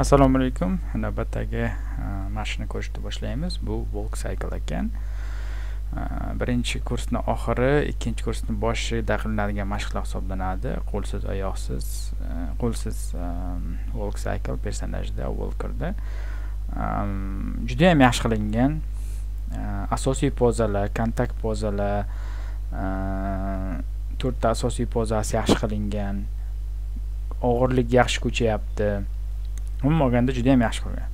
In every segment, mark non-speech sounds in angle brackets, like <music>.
assalomu alaykum. Navbatdagi e, mashqni ko'rishni boshlaymiz. Bu walk cycle ekan e, birinchi kursni oxiri ikkinchi kursni boshida qilinadigan mashqlar hisoblanadi. Qo'lsiz oyoqsiz e, qo'lsiz walk cycle personajda walkerda. Judayam yaxshi qilingan. Asosiy pozalar kontakt pozalar to'rtta asosiy pozasi yaxshi qilingan. Og'irlik yaxshi ko'chayapti umuman olganda juda yam yaxshi qilgan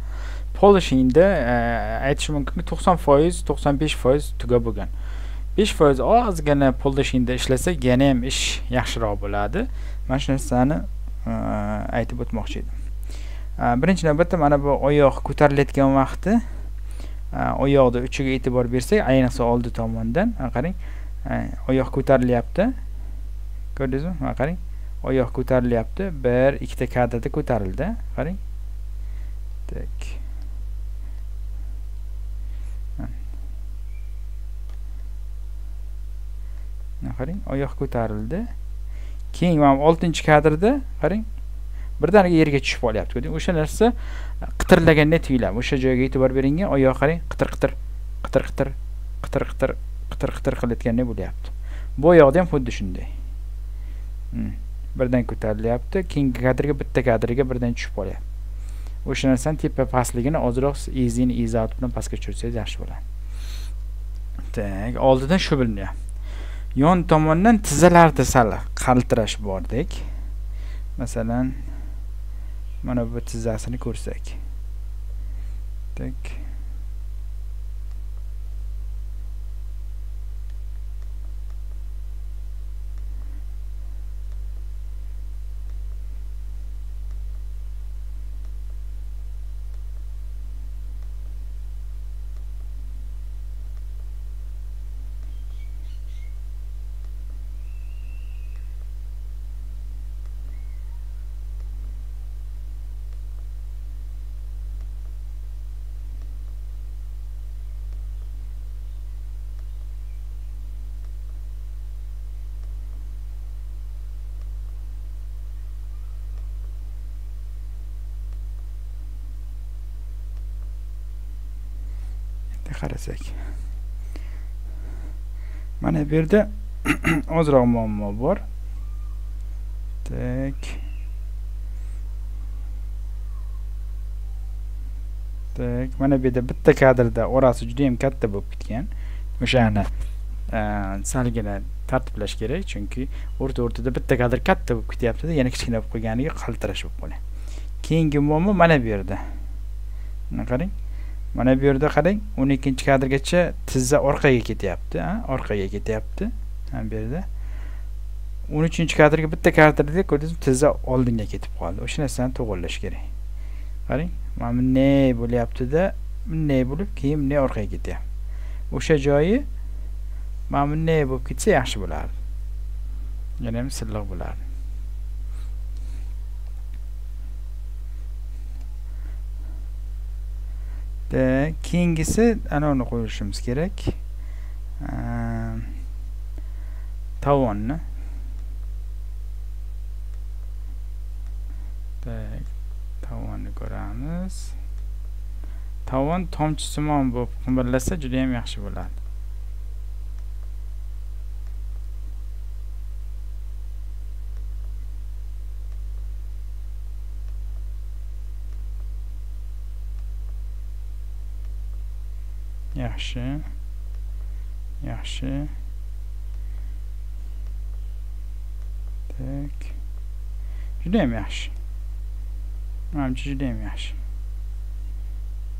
polishingda e, aytish mumkinki to'qson foiz to'qson besh foiz tugab bo'lgan. besh foiz ozgina polishingda ishlasak yana ham ish yaxshiroq bo'ladi. Mana shu narsani e, aytib o'tmoqchi edim. E, birinchi navbatda mana bu oyoq ko'tarilayotgan vaqti e, oyoqni uchiga e'tibor bersak ayniqsa oldi tomondan qarang oyoq ko'tarilyapti. Ko'rdingizmi? Mana qarang oyoq ko'tarilyapti. Bir ikkita kadrda ko'tarildi. Qarang. Tak hmm. qarang oyoq ko'tarildi. Keyin mana oltinchi kadrda qarang birdaniga yerga tushib qolyapti ko'rdingmi o'sha narsa qitirlagandek tuyuladi. O'sha joyga e'tibor beringki oyoq qarang qitir qitir qitir qitir qitir qitir qitir qitir qilayotgandek bo'lyapti. Bu oyoqda ham xuddi shunday. Hmm. birdan ko'tarilyapti. Keyingi kadrga bitta kadrga birdan tushib qolyapti o'sha narsani tepa pastligini ozroq ease in ease out bilan pastga tushirsangiz yaxshi bo'ladi. Tak oldidan shu bilinyapti yon tomondan tizzalarda sal qaltirash bordek. Masalan mana bu tizzasini ko'rsak. Tak. Qarasak. Mana bu yerda <clears throat> ozroq muammo bor. Tak. Tak. Mana bu yerda bitta kadrda orasi juda yam katta bo'lib ketgan. O'shani e, salgina tartiblash kerak chunki o'rta o'rtada bitta kadr katta bo'lib ketyaptida yana kichkina bo'lib qolganiga qaltirash bo'lib qolgan keyingi muammo mana bu yerda. Mana qarang. Mana bu yerda qarang o'n ikkinchi kadrgacha tizza orqaga ketyapti orqaga ketyapti. Mana bu yerda. O'n uchinchi kadrga bitta kadrda ko'rdingizmi? Tizza oldinga ketib qoldi. O'sha narsani to'g'irlash kerak. Qarang mana bunday bo'lyaptida bunday bo'lib keyin bunday orqaga ketyapti. O'sha joyi mana bunday bo'lib ketsa yaxshi bo'lardi. Yana ham silliq bo'lardi. Keyingisi anavini qo'yishimiz kerak. Tovonni tak tovonni ko'ramiz. Tovon tomchisimon bo'lib qimirlasa juda yam yaxshi bo'ladi. Yaxshi. Yaxshi. Tak. Judayam yaxshi. Manimcha judayam yaxshi.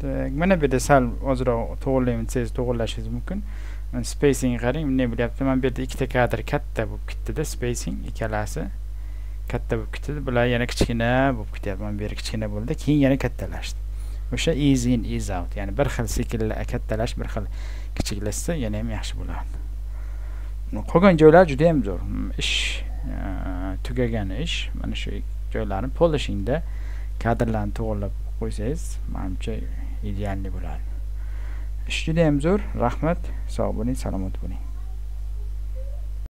Tak mana bu yerda sal ozroq to'g'irlayman desangiz to'g'irlashingiz mumkin. Spacing qarang bunday bo'lyapti. Mana bu yerda ikkita kadr katta bo'lib ketdida spacing ikkalasi. Katta bo'lib ketdi bular yana kichkina bo'lib ketyapti. Mana bu yeri kichkina bo'ldi keyin yana kattalashdi. O'sha easy in easy out. Ya'ni bir xil sekinla kattalash bir xil kichiklashsa yana ham yaxshi bo'ladi qolgan joylar juda yam zo'r. Mm, ish tugagan ish. Mana shu joylarni polishingda kadrlarni to'g'irlab qo'ysangiz manimcha idealniy bo'ladi ish juda yam zo'r. Rahmat. Sog' bo'ling salomat bo'ling.